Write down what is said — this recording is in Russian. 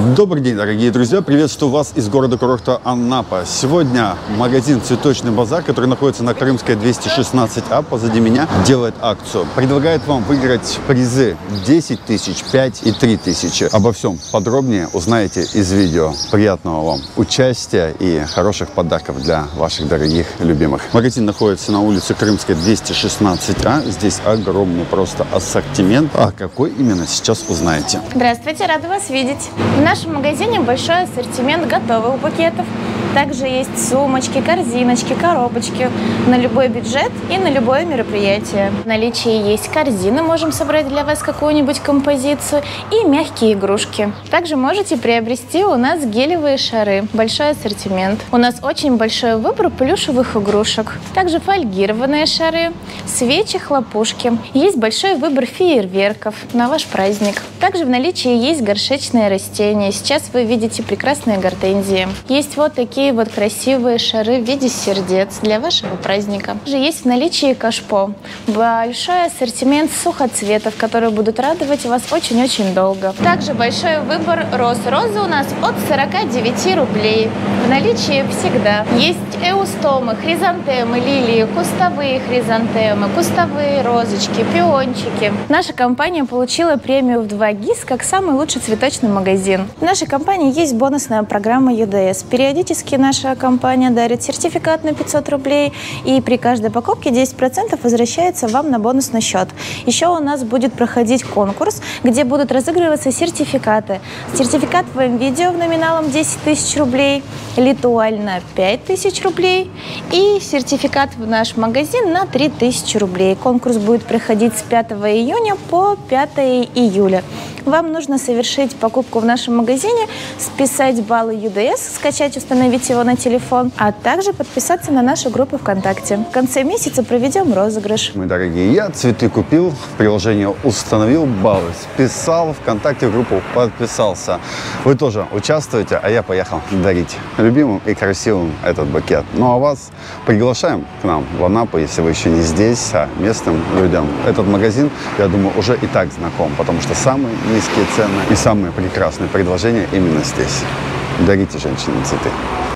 Добрый день, дорогие друзья! Приветствую вас из города курорта Анапа. Сегодня магазин «Цветочный базар», который находится на Крымской 216А, позади меня, делает акцию. Предлагает вам выиграть призы 10 тысяч, 5 и 3 тысячи. Обо всем подробнее узнаете из видео. Приятного вам участия и хороших подарков для ваших дорогих любимых. Магазин находится на улице Крымской 216А. Здесь огромный просто ассортимент. А какой именно сейчас узнаете. Здравствуйте, рада вас видеть. Нашем магазине большой ассортимент готовых букетов. Также есть сумочки, корзиночки, коробочки на любой бюджет и на любое мероприятие. В наличии есть корзины, можем собрать для вас какую-нибудь композицию и мягкие игрушки. Также можете приобрести у нас гелевые шары, большой ассортимент. У нас очень большой выбор плюшевых игрушек. Также фольгированные шары, свечи, хлопушки. Есть большой выбор фейерверков на ваш праздник. Также в наличии есть горшечные растения. Сейчас вы видите прекрасные гортензии. Есть вот такие вот красивые шары в виде сердец для вашего праздника. Также есть в наличии кашпо. Большой ассортимент сухоцветов, которые будут радовать вас очень-очень долго. Также большой выбор роз. Розы у нас от 49 рублей. В наличии всегда. Есть эустомы, хризантемы, лилии, кустовые хризантемы, кустовые розочки, пиончики. Наша компания получила премию в 2 ГИС как самый лучший цветочный магазин. В нашей компании есть бонусная программа ЮДС. Периодически наша компания дарит сертификат на 500 рублей, и при каждой покупке 10% возвращается вам на бонусный счет. Еще у нас будет проходить конкурс, где будут разыгрываться сертификаты. Сертификат в видео в номиналом 10 тысяч рублей, литуально 5 тысяч рублей и сертификат в наш магазин на 3 тысячи рублей. Конкурс будет проходить с 5 июня по 5 июля. Вам нужно совершить покупку в нашем магазине, списать баллы ЮДС, скачать, установить его на телефон, а также подписаться на нашу группу ВКонтакте. В конце месяца проведем розыгрыш. Мои дорогие, я цветы купил, приложение установил, баллы списал, ВКонтакте группу подписался. Вы тоже участвуете, а я поехал дарить любимым и красивым этот букет. Ну а вас приглашаем к нам в Анапу, если вы еще не здесь, а местным людям. Этот магазин, я думаю, уже и так знаком, потому что самый низкие цены и самые прекрасные предложения именно здесь. Дарите женщинам цветы.